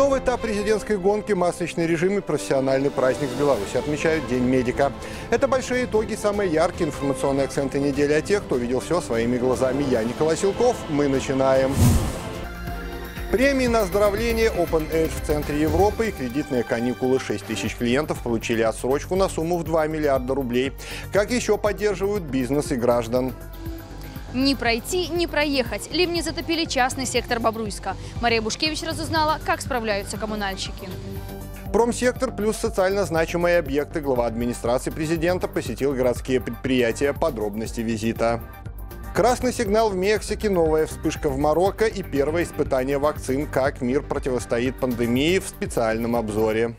Новый этап президентской гонки, масочный режим и профессиональный праздник в Беларуси отмечают День медика. Это большие итоги, самые яркие информационные акценты недели о тех, кто видел все своими глазами. Я Николай Силков. Мы начинаем. Премии на оздоровление Open Edge в центре Европы и кредитные каникулы 6 тысяч клиентов получили отсрочку на сумму в 2 миллиарда рублей. Как еще поддерживают бизнес и граждан? Не пройти, не проехать. Ливни затопили частный сектор Бобруйска. Мария Бушкевич разузнала, как справляются коммунальщики. Промсектор плюс социально значимые объекты глава администрации президента посетил городские предприятия. Подробности визита. Красный сигнал в Мексике, новая вспышка в Марокко и первое испытание вакцин. Как мир противостоит пандемии в специальном обзоре.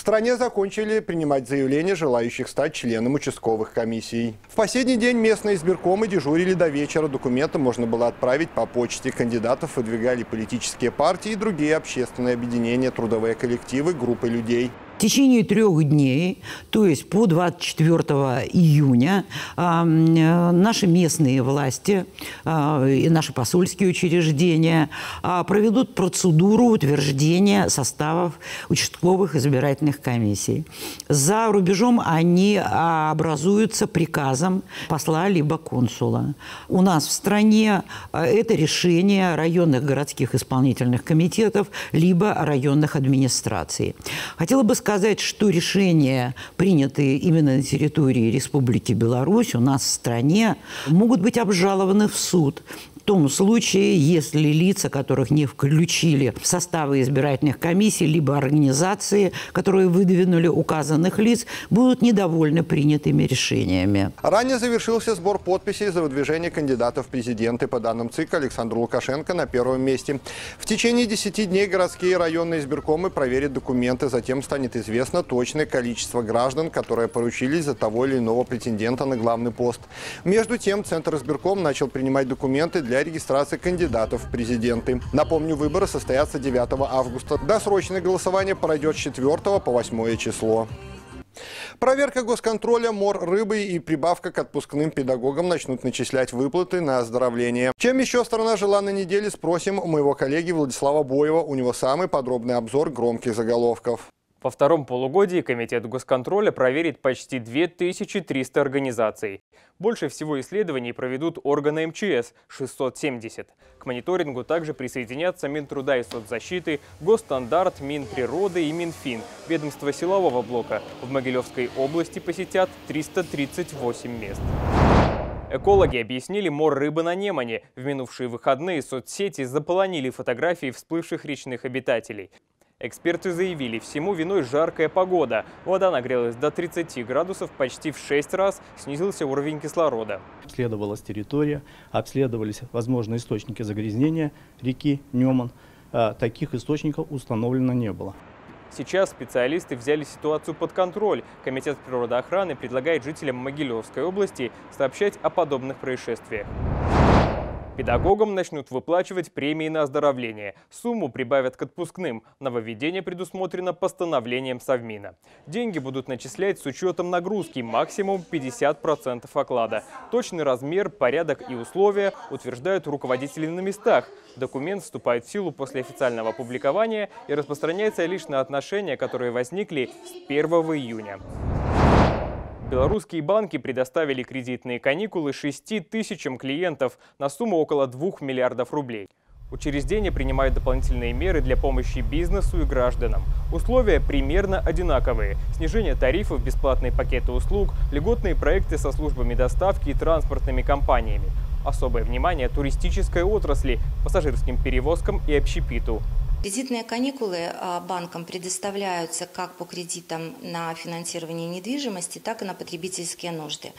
В стране закончили принимать заявления желающих стать членом участковых комиссий. В последний день местные избиркомы дежурили до вечера. Документы можно было отправить по почте. Кандидатов выдвигали политические партии и другие общественные объединения, трудовые коллективы, группы людей. В течение трех дней, то есть по 24 июня, а, наши местные власти а, и наши посольские учреждения а, проведут процедуру утверждения составов участковых избирательных комиссий. За рубежом они образуются приказом посла либо консула. У нас в стране это решение районных городских исполнительных комитетов либо районных администраций. Хотела бы сказать, сказать, что решения, принятые именно на территории Республики Беларусь, у нас в стране, могут быть обжалованы в суд том случае, если лица, которых не включили в составы избирательных комиссий, либо организации, которые выдвинули указанных лиц, будут недовольны принятыми решениями. Ранее завершился сбор подписей за выдвижение кандидатов в президенты. По данным ЦИК, Александр Лукашенко на первом месте. В течение 10 дней городские и районные избиркомы проверят документы. Затем станет известно точное количество граждан, которые поручились за того или иного претендента на главный пост. Между тем, Центр избирком начал принимать документы для регистрации кандидатов в президенты. Напомню, выборы состоятся 9 августа. Досрочное голосование пройдет с 4 по 8 число. Проверка госконтроля, мор рыбы и прибавка к отпускным педагогам начнут начислять выплаты на оздоровление. Чем еще страна жила на неделе, спросим у моего коллеги Владислава Боева. У него самый подробный обзор громких заголовков. Во втором полугодии Комитет госконтроля проверит почти 2300 организаций. Больше всего исследований проведут органы МЧС – 670. К мониторингу также присоединятся Минтруда и соцзащиты, Госстандарт, Минприроды и Минфин, ведомство силового блока. В Могилевской области посетят 338 мест. Экологи объяснили мор рыбы на Немане. В минувшие выходные соцсети заполонили фотографии всплывших речных обитателей. Эксперты заявили, всему виной жаркая погода. Вода нагрелась до 30 градусов, почти в 6 раз снизился уровень кислорода. Обследовалась территория, обследовались возможные источники загрязнения реки Неман. А, таких источников установлено не было. Сейчас специалисты взяли ситуацию под контроль. Комитет природоохраны предлагает жителям Могилевской области сообщать о подобных происшествиях. Педагогам начнут выплачивать премии на оздоровление. Сумму прибавят к отпускным. Нововведение предусмотрено постановлением Совмина. Деньги будут начислять с учетом нагрузки, максимум 50% оклада. Точный размер, порядок и условия утверждают руководители на местах. Документ вступает в силу после официального публикования и распространяется лишь на отношения, которые возникли с 1 июня. Белорусские банки предоставили кредитные каникулы 6 тысячам клиентов на сумму около 2 миллиардов рублей. Учреждения принимают дополнительные меры для помощи бизнесу и гражданам. Условия примерно одинаковые. Снижение тарифов, бесплатные пакеты услуг, льготные проекты со службами доставки и транспортными компаниями. Особое внимание туристической отрасли, пассажирским перевозкам и общепиту. Кредитные каникулы а, банкам предоставляются как по кредитам на финансирование недвижимости, так и на потребительские нужды.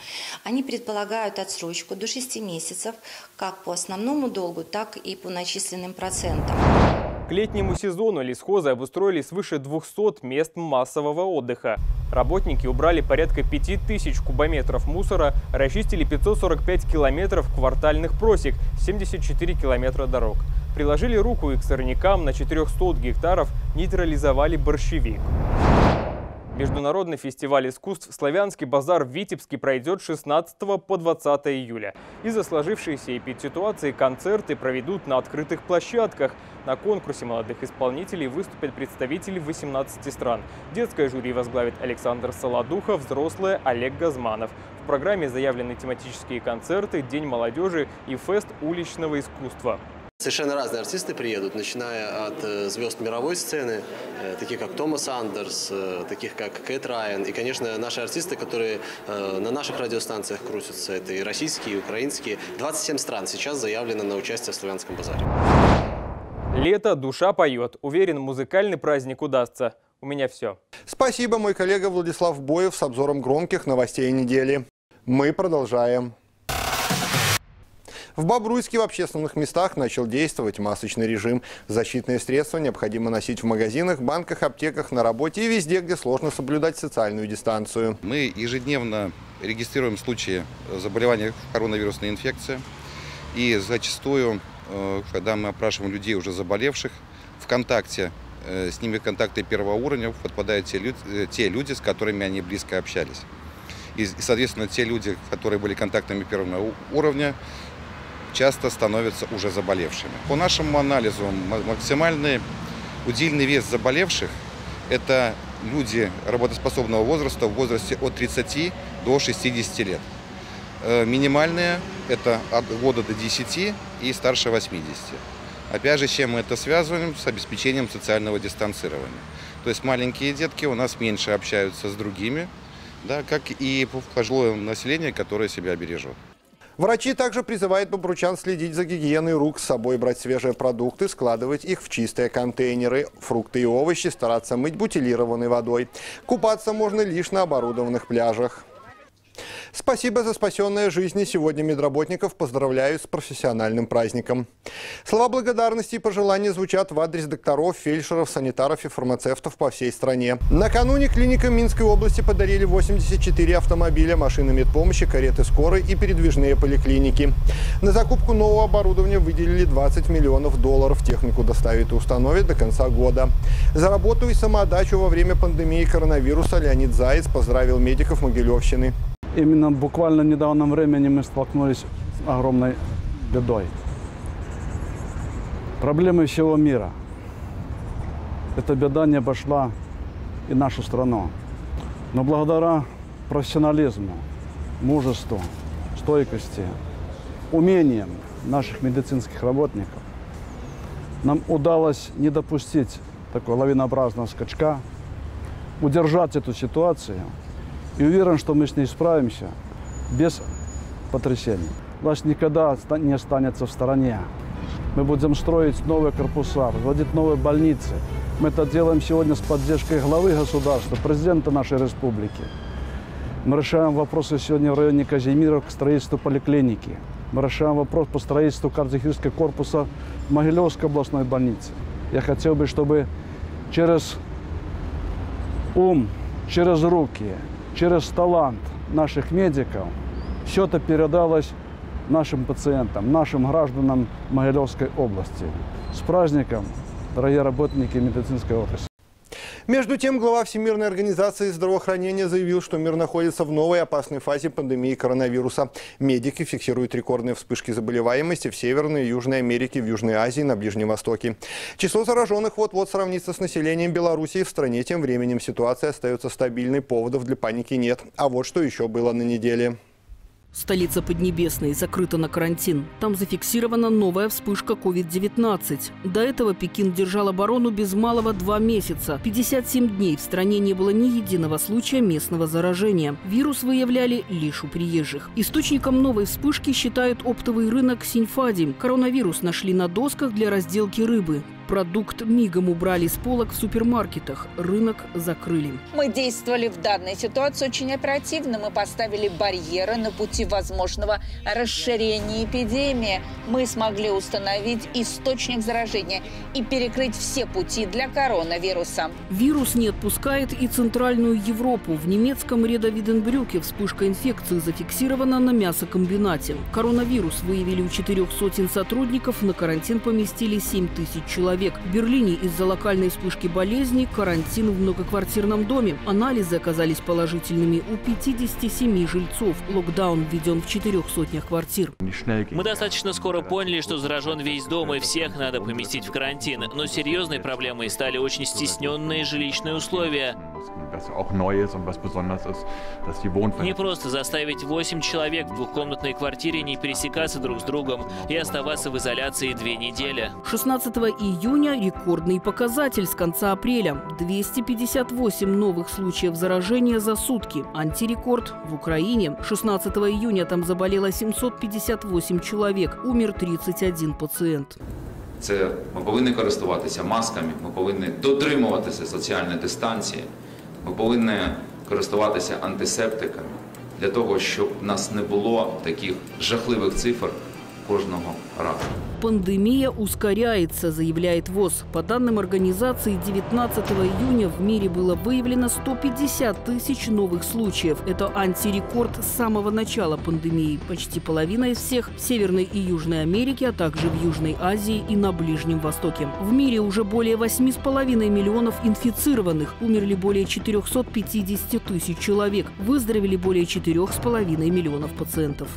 Они предполагают отсрочку до 6 месяцев как по основному долгу, так и по начисленным процентам. К летнему сезону лесхозы обустроили свыше 200 мест массового отдыха. Работники убрали порядка 5000 кубометров мусора, расчистили 545 километров квартальных просек, 74 километра дорог приложили руку и к сорнякам на 400 гектаров нейтрализовали борщевик. Международный фестиваль искусств «Славянский базар» в Витебске пройдет 16 по 20 июля. Из-за сложившейся эпидситуации концерты проведут на открытых площадках. На конкурсе молодых исполнителей выступят представители 18 стран. Детское жюри возглавит Александр Солодухов, взрослое Олег Газманов. В программе заявлены тематические концерты, День молодежи и фест уличного искусства. Совершенно разные артисты приедут, начиная от э, звезд мировой сцены, э, таких как Томас Андерс, э, таких как Кэт Райан, и, конечно, наши артисты, которые на наших радиостанциях крутятся, это и российские, и украинские. 27 стран сейчас заявлено на участие в Славянском базаре. Лето, душа поет. Уверен, музыкальный праздник удастся. У меня все. Спасибо, мой коллега Владислав Боев с обзором громких новостей недели. Мы продолжаем. В Бобруйске в общественных местах начал действовать масочный режим. Защитные средства необходимо носить в магазинах, банках, аптеках, на работе и везде, где сложно соблюдать социальную дистанцию. Мы ежедневно регистрируем случаи заболевания коронавирусной инфекцией. И зачастую, э, когда мы опрашиваем людей, уже заболевших, в контакте э, с ними контакты первого уровня подпадают те люди, э, те люди, с которыми они близко общались. И, соответственно, те люди, которые были контактами первого уровня, часто становятся уже заболевшими. По нашему анализу максимальный удельный вес заболевших – это люди работоспособного возраста в возрасте от 30 до 60 лет. Э, минимальные – это от года до 10 и старше 80. Опять же, чем мы это связываем? С обеспечением социального дистанцирования. То есть маленькие детки у нас меньше общаются с другими, да, как и пожилое население, которое себя бережет. Врачи также призывают бобручан следить за гигиеной рук, с собой брать свежие продукты, складывать их в чистые контейнеры, фрукты и овощи стараться мыть бутилированной водой. Купаться можно лишь на оборудованных пляжах. Спасибо за спасенные жизни. Сегодня медработников поздравляю с профессиональным праздником. Слова благодарности и пожелания звучат в адрес докторов, фельдшеров, санитаров и фармацевтов по всей стране. Накануне клиникам Минской области подарили 84 автомобиля, машины медпомощи, кареты скорой и передвижные поликлиники. На закупку нового оборудования выделили 20 миллионов долларов. Технику доставят и установят до конца года. За работу и самоотдачу во время пандемии коронавируса Леонид Заяц поздравил медиков Могилевщины. Именно буквально в недавнем времени мы столкнулись с огромной бедой. Проблемы всего мира. Эта беда не обошла и нашу страну. Но благодаря профессионализму, мужеству, стойкости, умениям наших медицинских работников нам удалось не допустить такого лавинообразного скачка, удержать эту ситуацию – и уверен, что мы с ней справимся без потрясений. Власть никогда не останется в стороне. Мы будем строить новые корпуса, вводить новые больницы. Мы это делаем сегодня с поддержкой главы государства, президента нашей республики. Мы решаем вопросы сегодня в районе Казимира к строительству поликлиники. Мы решаем вопрос по строительству кардиохирургического корпуса в Могилевской областной больнице. Я хотел бы, чтобы через ум, через руки, через талант наших медиков все это передалось нашим пациентам, нашим гражданам Могилевской области. С праздником, дорогие работники медицинской отрасли! Между тем, глава Всемирной организации здравоохранения заявил, что мир находится в новой опасной фазе пандемии коронавируса. Медики фиксируют рекордные вспышки заболеваемости в Северной и Южной Америке, в Южной Азии, на Ближнем Востоке. Число зараженных вот-вот сравнится с населением Беларуси. В стране тем временем ситуация остается стабильной, поводов для паники нет. А вот что еще было на неделе. Столица Поднебесной закрыта на карантин. Там зафиксирована новая вспышка COVID-19. До этого Пекин держал оборону без малого два месяца. 57 дней в стране не было ни единого случая местного заражения. Вирус выявляли лишь у приезжих. Источником новой вспышки считают оптовый рынок Синьфади. Коронавирус нашли на досках для разделки рыбы продукт мигом убрали с полок в супермаркетах. Рынок закрыли. Мы действовали в данной ситуации очень оперативно. Мы поставили барьеры на пути возможного расширения эпидемии. Мы смогли установить источник заражения и перекрыть все пути для коронавируса. Вирус не отпускает и Центральную Европу. В немецком Редовиденбрюке вспышка инфекции зафиксирована на мясокомбинате. Коронавирус выявили у четырех сотен сотрудников, на карантин поместили 7 тысяч человек человек. В Берлине из-за локальной вспышки болезни карантин в многоквартирном доме. Анализы оказались положительными у 57 жильцов. Локдаун введен в четырех сотнях квартир. Мы достаточно скоро поняли, что заражен весь дом и всех надо поместить в карантин. Но серьезной проблемой стали очень стесненные жилищные условия. Не просто заставить 8 человек в двухкомнатной квартире не пересекаться друг с другом и оставаться в изоляции две недели. 16 июня рекордный показатель с конца апреля. 258 новых случаев заражения за сутки. Антирекорд в Украине. 16 июня там заболело 758 человек. Умер 31 пациент. Це ми повинні користуватися масками, ми повинні дотримуватися соціальної дистанції, ми повинні користуватися антисептиками для того, щоб у нас не було таких жахливих цифр кожного разу. Пандемия ускоряется, заявляет ВОЗ. По данным организации, 19 июня в мире было выявлено 150 тысяч новых случаев. Это антирекорд с самого начала пандемии. Почти половина из всех в Северной и Южной Америке, а также в Южной Азии и на Ближнем Востоке. В мире уже более 8,5 миллионов инфицированных. Умерли более 450 тысяч человек. Выздоровели более 4,5 миллионов пациентов.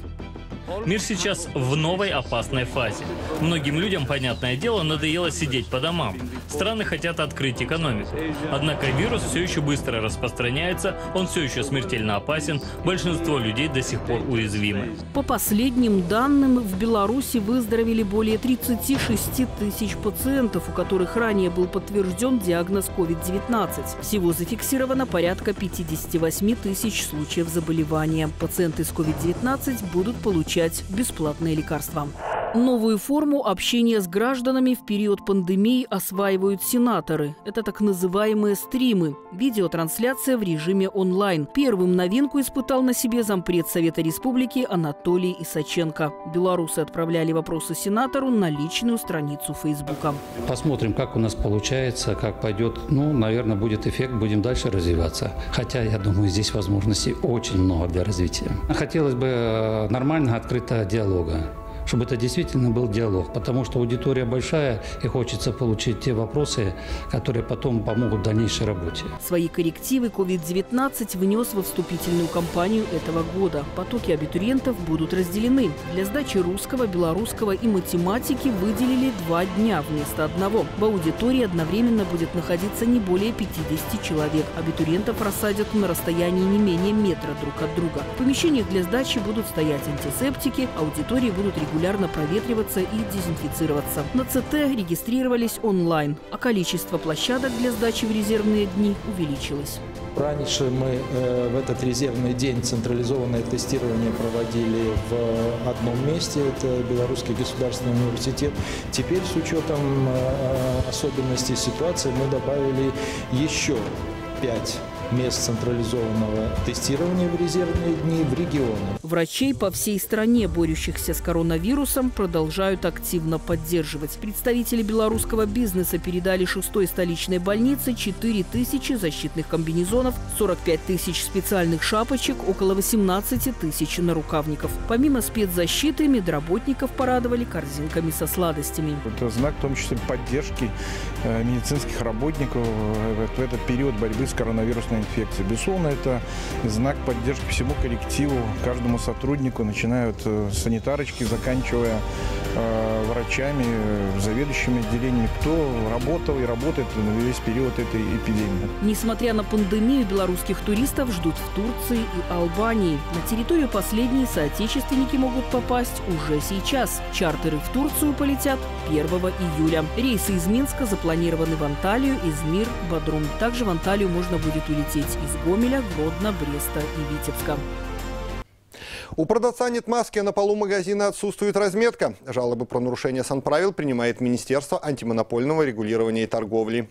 Мир сейчас в новой опасной фазе. Многим людям, понятное дело, надоело сидеть по домам. Страны хотят открыть экономику. Однако вирус все еще быстро распространяется, он все еще смертельно опасен, большинство людей до сих пор уязвимы. По последним данным, в Беларуси выздоровели более 36 тысяч пациентов, у которых ранее был подтвержден диагноз COVID-19. Всего зафиксировано порядка 58 тысяч случаев заболевания. Пациенты с COVID-19 будут получать бесплатные лекарства. Новую форму общения с гражданами в период пандемии осваивают сенаторы. Это так называемые стримы. Видеотрансляция в режиме онлайн. Первым новинку испытал на себе зампред Совета Республики Анатолий Исаченко. Белорусы отправляли вопросы сенатору на личную страницу Фейсбука. Посмотрим, как у нас получается, как пойдет. Ну, наверное, будет эффект, будем дальше развиваться. Хотя, я думаю, здесь возможностей очень много для развития. Хотелось бы э, нормального, открытого диалога чтобы это действительно был диалог, потому что аудитория большая и хочется получить те вопросы, которые потом помогут в дальнейшей работе. Свои коррективы COVID-19 внес во вступительную кампанию этого года. Потоки абитуриентов будут разделены. Для сдачи русского, белорусского и математики выделили два дня вместо одного. В аудитории одновременно будет находиться не более 50 человек. Абитуриентов рассадят на расстоянии не менее метра друг от друга. В помещениях для сдачи будут стоять антисептики, аудитории будут регулярно проветриваться и дезинфицироваться. На ЦТ регистрировались онлайн, а количество площадок для сдачи в резервные дни увеличилось. Раньше мы э, в этот резервный день централизованное тестирование проводили в одном месте, это Белорусский государственный университет. Теперь с учетом э, особенностей ситуации мы добавили еще пять мест централизованного тестирования в резервные дни в регионы. Врачей по всей стране, борющихся с коронавирусом, продолжают активно поддерживать. Представители белорусского бизнеса передали шестой столичной больнице 4 тысячи защитных комбинезонов, 45 тысяч специальных шапочек, около 18 тысяч нарукавников. Помимо спецзащиты, медработников порадовали корзинками со сладостями. Это знак, в том числе, поддержки э, медицинских работников в этот период борьбы с коронавирусной инфекцией. Безусловно, это знак поддержки всему коллективу, каждому сотруднику, начиная от э, санитарочки, заканчивая э, врачами, заведующими отделениями, кто работал и работает весь период этой эпидемии. Несмотря на пандемию, белорусских туристов ждут в Турции и Албании. На территорию последней соотечественники могут попасть уже сейчас. Чартеры в Турцию полетят 1 июля. Рейсы из Минска запланированы в Анталию, Измир, Бодрум. Также в Анталию можно будет улететь из Гомеля, Гродно, Бреста и Витебска. У продавца нет маски, а на полу магазина отсутствует разметка. Жалобы про нарушение санправил принимает Министерство антимонопольного регулирования и торговли.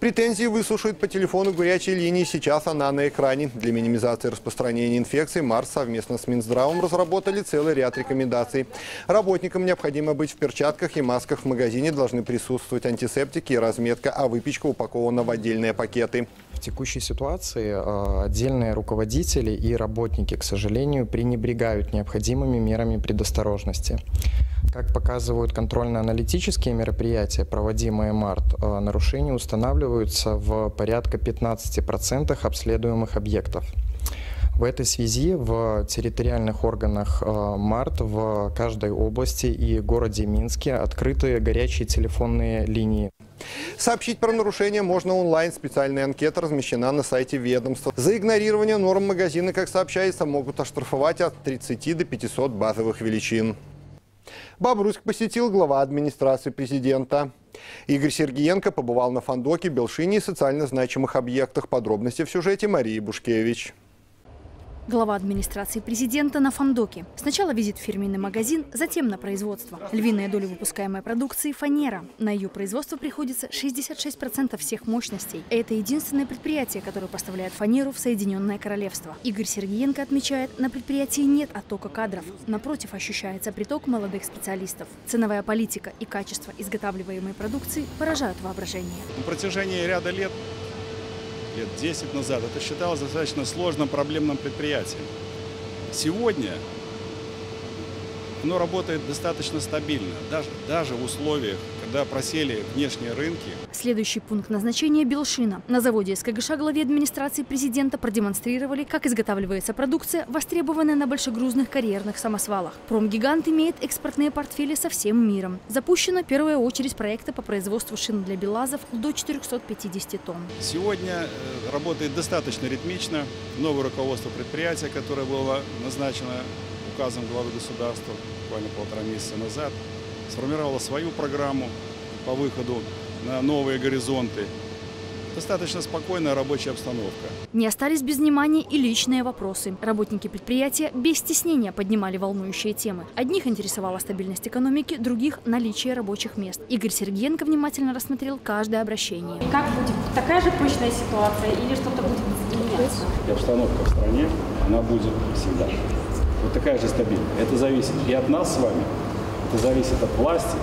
Претензии выслушают по телефону горячей линии. Сейчас она на экране. Для минимизации распространения инфекции Марс совместно с Минздравом разработали целый ряд рекомендаций. Работникам необходимо быть в перчатках и масках в магазине. Должны присутствовать антисептики и разметка, а выпечка упакована в отдельные пакеты. В текущей ситуации э, отдельные руководители и работники, к сожалению, пренебрегают необходимыми мерами предосторожности. Как показывают контрольно-аналитические мероприятия, проводимые МАРТ, нарушения устанавливаются в порядка 15% обследуемых объектов. В этой связи в территориальных органах МАРТ в каждой области и городе Минске открыты горячие телефонные линии. Сообщить про нарушение можно онлайн. Специальная анкета размещена на сайте ведомства. За игнорирование норм магазины, как сообщается, могут оштрафовать от 30 до 500 базовых величин. Бобруйск посетил глава администрации президента. Игорь Сергеенко побывал на Фандоке, Белшине и социально значимых объектах. Подробности в сюжете Марии Бушкевич. Глава администрации президента на Фандоке. Сначала визит в фирменный магазин, затем на производство. Львиная доля выпускаемой продукции – фанера. На ее производство приходится 66% всех мощностей. Это единственное предприятие, которое поставляет фанеру в Соединенное Королевство. Игорь Сергеенко отмечает, на предприятии нет оттока кадров. Напротив, ощущается приток молодых специалистов. Ценовая политика и качество изготавливаемой продукции поражают воображение. На протяжении ряда лет лет 10 назад, это считалось достаточно сложным проблемным предприятием. Сегодня оно работает достаточно стабильно, даже, даже в условиях, когда просели внешние рынки. Следующий пункт назначения – Белшина. На заводе СКГШ главе администрации президента продемонстрировали, как изготавливается продукция, востребованная на большегрузных карьерных самосвалах. Промгигант имеет экспортные портфели со всем миром. Запущена первая очередь проекта по производству шин для БелАЗов до 450 тонн. Сегодня э, работает достаточно ритмично. Новое руководство предприятия, которое было назначено указом главы государства буквально полтора месяца назад, сформировала свою программу по выходу на новые горизонты. Достаточно спокойная рабочая обстановка. Не остались без внимания и личные вопросы. Работники предприятия без стеснения поднимали волнующие темы. Одних интересовала стабильность экономики, других – наличие рабочих мест. Игорь Сергеенко внимательно рассмотрел каждое обращение. И как будет? Такая же прочная ситуация или что-то будет изменяться? И обстановка в стране, она будет всегда. Вот такая же стабильность. Это зависит и от нас с вами, это зависит от власти,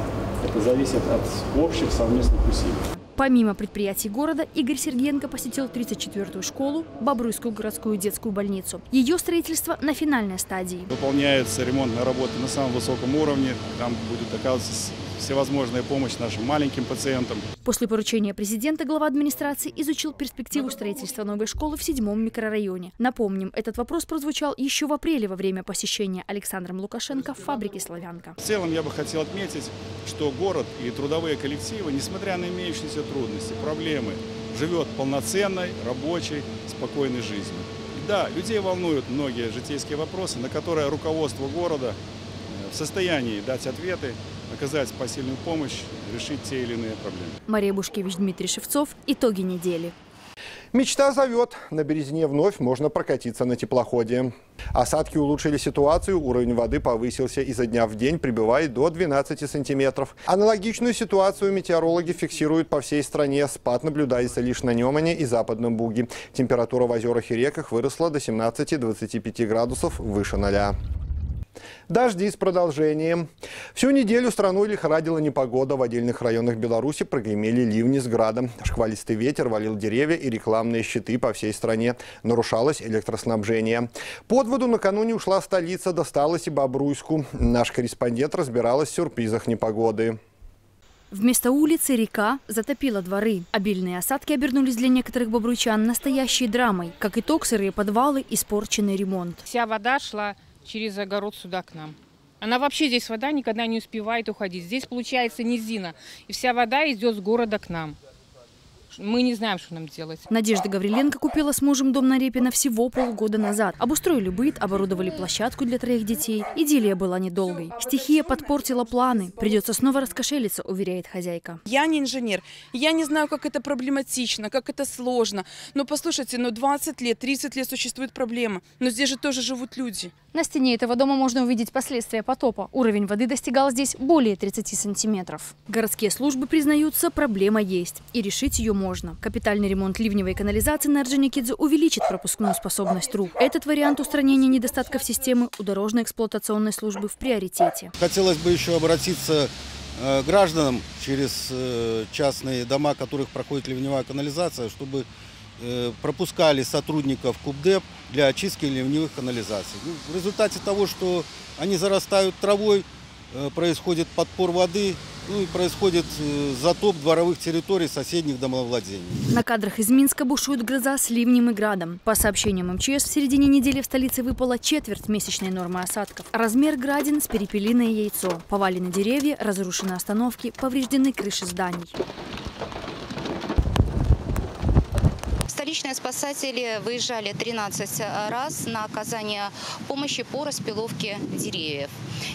это зависит от общих совместных усилий. Помимо предприятий города, Игорь Сергеенко посетил 34-ю школу, Бобруйскую городскую детскую больницу. Ее строительство на финальной стадии. Выполняются ремонтные работы на самом высоком уровне. Там будет оказываться всевозможная помощь нашим маленьким пациентам. После поручения президента глава администрации изучил перспективу строительства новой школы в седьмом микрорайоне. Напомним, этот вопрос прозвучал еще в апреле во время посещения Александром Лукашенко в фабрике «Славянка». В целом я бы хотел отметить, что город и трудовые коллективы, несмотря на имеющиеся трудности, проблемы, живет полноценной, рабочей, спокойной жизнью. И да, людей волнуют многие житейские вопросы, на которые руководство города в состоянии дать ответы оказать посильную помощь, решить те или иные проблемы. Мария Бушкевич, Дмитрий Шевцов. Итоги недели. Мечта зовет. На Березне вновь можно прокатиться на теплоходе. Осадки улучшили ситуацию, уровень воды повысился изо дня в день, прибывает до 12 сантиметров. Аналогичную ситуацию метеорологи фиксируют по всей стране. Спад наблюдается лишь на Немане и Западном Буге. Температура в озерах и реках выросла до 17-25 градусов выше ноля. Дожди с продолжением. Всю неделю страну лихорадила непогода. В отдельных районах Беларуси прогремели ливни с градом. Шквалистый ветер валил деревья и рекламные щиты по всей стране. Нарушалось электроснабжение. Под воду накануне ушла столица, досталась и Бобруйску. Наш корреспондент разбиралась в сюрпризах непогоды. Вместо улицы река затопила дворы. Обильные осадки обернулись для некоторых бобруйчан настоящей драмой. Как итог, сырые подвалы, испорченный ремонт. Вся вода шла через огород сюда к нам. Она вообще здесь вода никогда не успевает уходить. Здесь получается низина, и вся вода идет с города к нам. Мы не знаем, что нам делать. Надежда Гавриленко купила с мужем дом на Репино всего полгода назад. Обустроили быт, оборудовали площадку для троих детей. Идиллия была недолгой. Стихия подпортила планы. Придется снова раскошелиться, уверяет хозяйка. Я не инженер. Я не знаю, как это проблематично, как это сложно. Но послушайте, ну 20 лет, 30 лет существует проблема. Но здесь же тоже живут люди. На стене этого дома можно увидеть последствия потопа. Уровень воды достигал здесь более 30 сантиметров. Городские службы признаются, проблема есть. И решить ее можно. Капитальный ремонт ливневой канализации на Орджоникидзе увеличит пропускную способность труб. Этот вариант устранения недостатков системы у дорожно-эксплуатационной службы в приоритете. Хотелось бы еще обратиться к гражданам через частные дома, которых проходит ливневая канализация, чтобы пропускали сотрудников КУБДЭП для очистки ливневых канализаций. Ну, в результате того, что они зарастают травой, э, происходит подпор воды, ну и происходит э, затоп дворовых территорий соседних домовладений. На кадрах из Минска бушует гроза с ливнем и градом. По сообщениям МЧС, в середине недели в столице выпала четверть месячной нормы осадков. Размер градин с перепелиное яйцо. Повалены деревья, разрушены остановки, повреждены крыши зданий. Столичные спасатели выезжали 13 раз на оказание помощи по распиловке деревьев.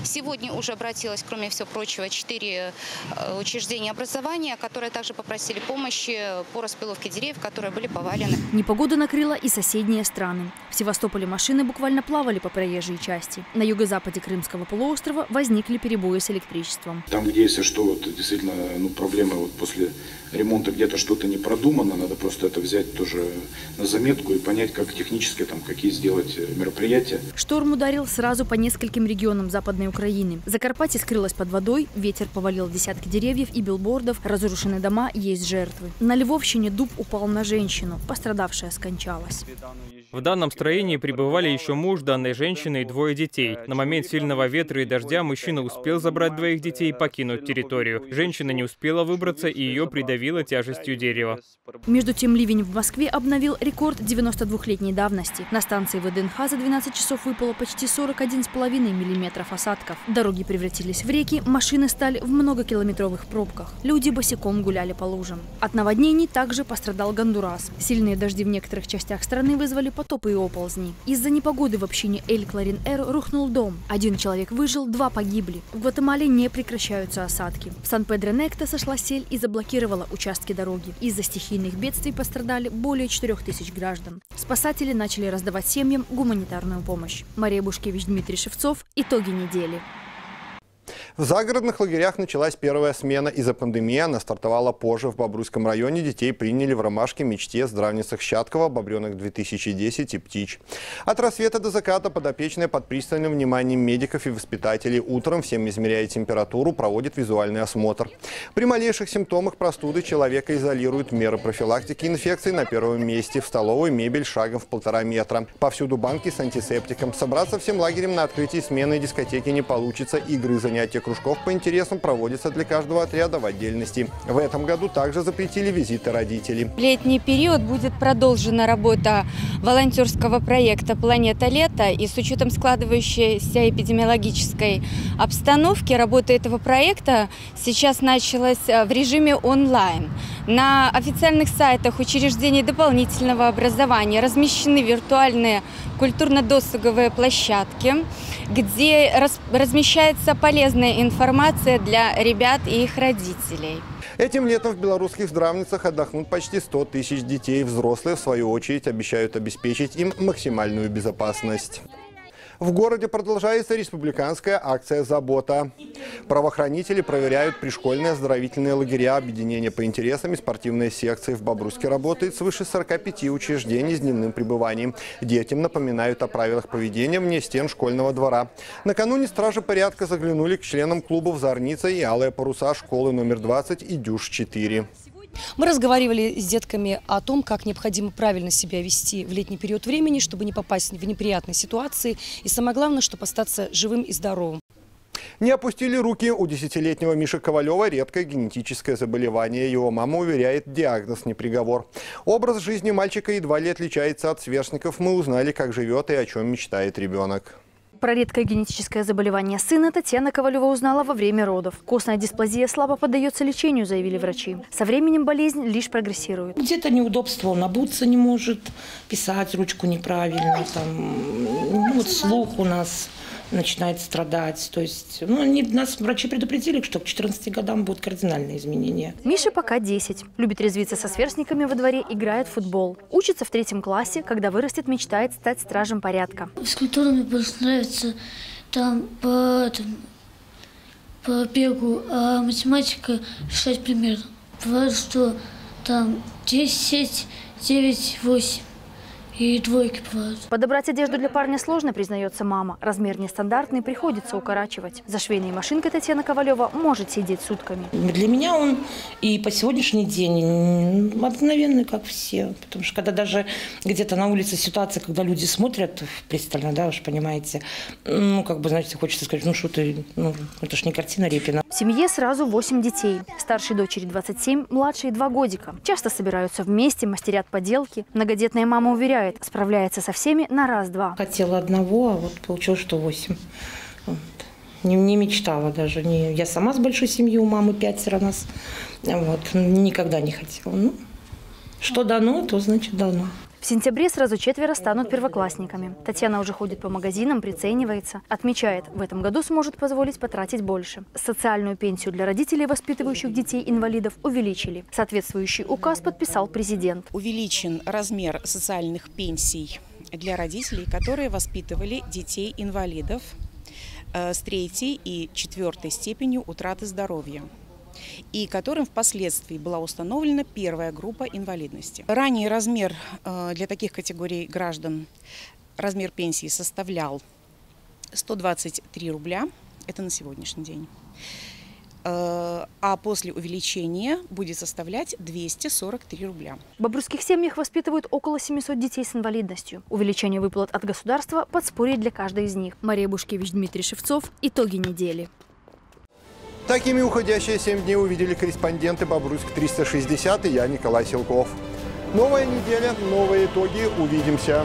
Сегодня уже обратилось, кроме всего прочего, четыре э, учреждения образования, которые также попросили помощи по распиловке деревьев, которые были повалены. Непогода накрыла и соседние страны. В Севастополе машины буквально плавали по проезжей части. На юго-западе Крымского полуострова возникли перебои с электричеством. Там, где если что, вот, действительно ну, проблемы вот после ремонта где-то что-то не продумано, надо просто это взять тоже на заметку и понять, как технически там какие сделать э, мероприятия. Шторм ударил сразу по нескольким регионам Западной Украины. Закарпатье скрылось под водой, ветер повалил десятки деревьев и билбордов, разрушены дома, есть жертвы. На Львовщине дуб упал на женщину, пострадавшая скончалась. В данном строении пребывали еще муж данной женщины и двое детей. На момент сильного ветра и дождя мужчина успел забрать двоих детей и покинуть территорию. Женщина не успела выбраться и ее придавило тяжестью дерева. Между тем ливень в Москве обновил рекорд 92-летней давности. На станции ВДНХ за 12 часов выпало почти 41,5 миллиметров осадков. Дороги превратились в реки, машины стали в многокилометровых пробках. Люди босиком гуляли по лужам. От наводнений также пострадал Гондурас. Сильные дожди в некоторых частях страны вызвали потопы и оползни. Из-за непогоды в общине Эль-Кларин-Эр рухнул дом. Один человек выжил, два погибли. В Гватемале не прекращаются осадки. В Сан-Педро-Некто сошла сель и заблокировала участки дороги. Из-за стихийных бедствий пострадали более 4 тысяч граждан. Спасатели начали раздавать семьям гуманитарную помощь. Мария Бушкевич, Дмитрий Шевцов. Итоги недели. В загородных лагерях началась первая смена. Из-за пандемии она стартовала позже. В Бобруйском районе детей приняли в Ромашке, Мечте, Здравницах, Щатково, Бобренок 2010 и Птич. От рассвета до заката подопечные под пристальным вниманием медиков и воспитателей утром всем измеряя температуру, проводит визуальный осмотр. При малейших симптомах простуды человека изолируют меры профилактики инфекций на первом месте. В столовой мебель шагом в полтора метра. Повсюду банки с антисептиком. Собраться всем лагерем на открытии смены дискотеки не получится. Игры, занятия кружков по интересам проводятся для каждого отряда в отдельности. В этом году также запретили визиты родителей. В летний период будет продолжена работа волонтерского проекта «Планета лета». И с учетом складывающейся эпидемиологической обстановки, работа этого проекта сейчас началась э, в режиме онлайн. На официальных сайтах учреждений дополнительного образования размещены виртуальные культурно-досуговые площадки, где размещается полезная информация для ребят и их родителей. Этим летом в белорусских здравницах отдохнут почти 100 тысяч детей. Взрослые, в свою очередь, обещают обеспечить им максимальную безопасность. В городе продолжается республиканская акция «Забота». Правоохранители проверяют пришкольные оздоровительные лагеря, объединения по интересам и спортивные секции. В Бобруйске работает свыше 45 учреждений с дневным пребыванием. Детям напоминают о правилах поведения вне стен школьного двора. Накануне стражи порядка заглянули к членам клубов «Зорница» и «Алые паруса» школы номер 20 и «Дюш-4». Мы разговаривали с детками о том, как необходимо правильно себя вести в летний период времени, чтобы не попасть в неприятные ситуации. И самое главное, чтобы остаться живым и здоровым. Не опустили руки. У десятилетнего Миши Ковалева редкое генетическое заболевание. Его мама уверяет, диагноз не приговор. Образ жизни мальчика едва ли отличается от сверстников. Мы узнали, как живет и о чем мечтает ребенок. Про редкое генетическое заболевание сына Татьяна Ковалева узнала во время родов. Костная дисплазия слабо поддается лечению, заявили врачи. Со временем болезнь лишь прогрессирует. Где-то неудобство, он обуться не может, писать ручку неправильно, там, ну, вот слух у нас начинает страдать. То есть ну, они, нас врачи предупредили, что к 14 годам будут кардинальные изменения. Миша пока 10. Любит резвиться со сверстниками во дворе, играет в футбол. Учится в третьем классе, когда вырастет, мечтает стать стражем порядка. Физкультура мне больше нравится там по, там, по бегу, а математика решать пример. Бывает, что там 10, 9, 8. И двойки бывают. Подобрать одежду для парня сложно, признается мама. Размер нестандартный, приходится укорачивать. За швейной машинкой Татьяна Ковалева может сидеть сутками. Для меня он и по сегодняшний день обыкновенный, как все. Потому что когда даже где-то на улице ситуация, когда люди смотрят пристально, да, уж понимаете, ну, как бы, знаете, хочется сказать, ну, что ты, ну, это ж не картина Репина. В семье сразу 8 детей. Старшей дочери 27, младшей 2 годика. Часто собираются вместе, мастерят поделки. Многодетная мама уверяет, справляется со всеми на раз-два. Хотела одного, а вот получилось, что 8. Вот. Не, не мечтала даже. Не, я сама с большой семьей, у мамы пятеро нас. Вот. Никогда не хотела. Ну, что дано, то значит дано. В сентябре сразу четверо станут первоклассниками. Татьяна уже ходит по магазинам, приценивается. Отмечает, в этом году сможет позволить потратить больше. Социальную пенсию для родителей, воспитывающих детей-инвалидов, увеличили. Соответствующий указ подписал президент. Увеличен размер социальных пенсий для родителей, которые воспитывали детей-инвалидов э, с третьей и четвертой степенью утраты здоровья и которым впоследствии была установлена первая группа инвалидности. Ранее размер э, для таких категорий граждан, размер пенсии составлял 123 рубля, это на сегодняшний день. Э, а после увеличения будет составлять 243 рубля. В бобруйских семьях воспитывают около 700 детей с инвалидностью. Увеличение выплат от государства – подспорье для каждой из них. Мария Бушкевич, Дмитрий Шевцов. Итоги недели. Такими уходящие 7 дней увидели корреспонденты «Бобруйск-360» и я, Николай Силков. Новая неделя, новые итоги. Увидимся.